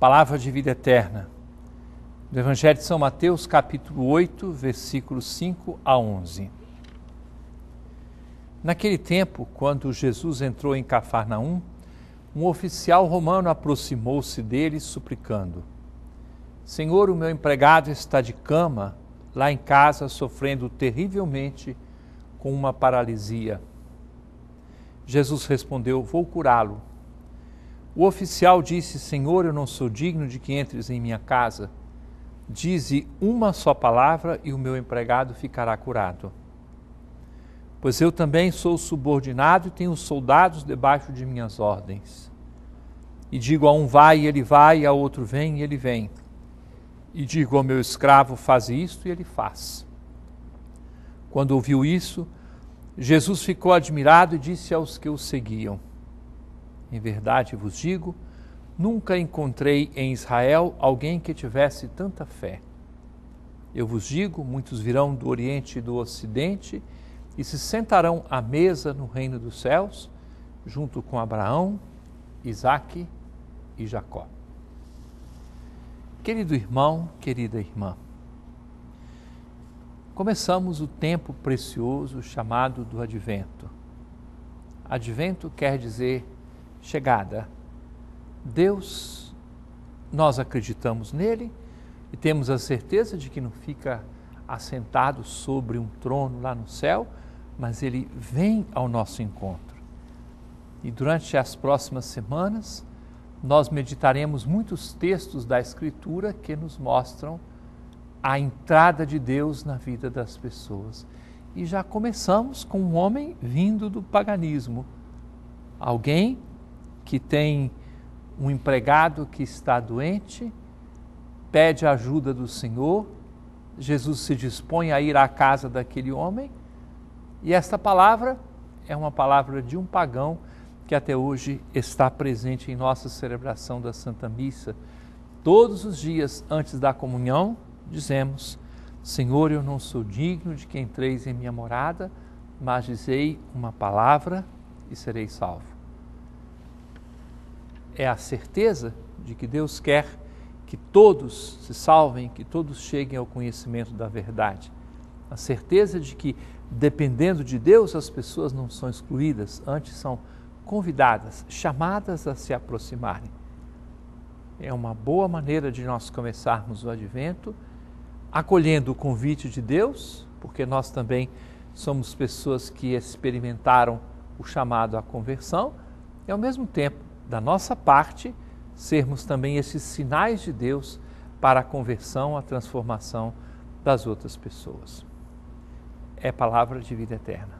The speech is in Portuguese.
Palavra de vida eterna. Do Evangelho de São Mateus, capítulo 8, versículos 5 a 11. Naquele tempo, quando Jesus entrou em Cafarnaum, um oficial romano aproximou-se dele, suplicando: Senhor, o meu empregado está de cama, lá em casa, sofrendo terrivelmente com uma paralisia. Jesus respondeu: Vou curá-lo. O oficial disse: Senhor, eu não sou digno de que entres em minha casa. Dize uma só palavra e o meu empregado ficará curado. Pois eu também sou subordinado e tenho soldados debaixo de minhas ordens. E digo a um vai e ele vai, e a outro vem e ele vem. E digo ao meu escravo faz isto e ele faz. Quando ouviu isso, Jesus ficou admirado e disse aos que o seguiam: em verdade vos digo, nunca encontrei em Israel alguém que tivesse tanta fé. Eu vos digo: muitos virão do Oriente e do Ocidente e se sentarão à mesa no reino dos céus, junto com Abraão, Isaque e Jacó. Querido irmão, querida irmã, começamos o tempo precioso chamado do Advento. Advento quer dizer chegada. Deus, nós acreditamos nele e temos a certeza de que não fica assentado sobre um trono lá no céu, mas ele vem ao nosso encontro. E durante as próximas semanas, nós meditaremos muitos textos da Escritura que nos mostram a entrada de Deus na vida das pessoas. E já começamos com um homem vindo do paganismo, alguém que tem um empregado que está doente, pede a ajuda do Senhor, Jesus se dispõe a ir à casa daquele homem, e esta palavra é uma palavra de um pagão que até hoje está presente em nossa celebração da Santa Missa. Todos os dias antes da comunhão, dizemos: Senhor, eu não sou digno de que entreis em minha morada, mas dizei uma palavra e serei salvo é a certeza de que Deus quer que todos se salvem, que todos cheguem ao conhecimento da verdade. A certeza de que, dependendo de Deus, as pessoas não são excluídas, antes são convidadas, chamadas a se aproximarem. É uma boa maneira de nós começarmos o advento, acolhendo o convite de Deus, porque nós também somos pessoas que experimentaram o chamado à conversão, e ao mesmo tempo da nossa parte, sermos também esses sinais de Deus para a conversão, a transformação das outras pessoas. É palavra de vida eterna.